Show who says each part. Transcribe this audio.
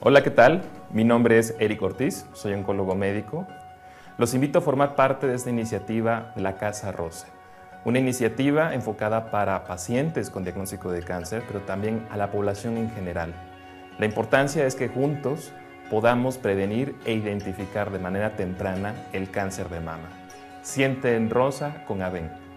Speaker 1: Hola, ¿qué tal? Mi nombre es Eric Ortiz, soy oncólogo médico. Los invito a formar parte de esta iniciativa La Casa Rosa, una iniciativa enfocada para pacientes con diagnóstico de cáncer, pero también a la población en general. La importancia es que juntos podamos prevenir e identificar de manera temprana el cáncer de mama. Siente en rosa con AVEN.